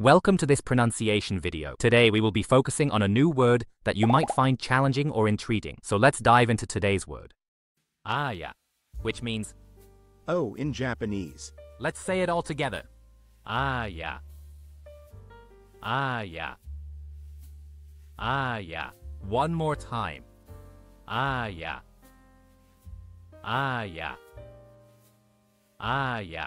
Welcome to this pronunciation video. Today we will be focusing on a new word that you might find challenging or intriguing. So let's dive into today's word. Ah, Aya, which means Oh in Japanese. let's say it all together. Ah, Aya. Aya. Ah, Aya. One more time. Aya. Aya. Aya.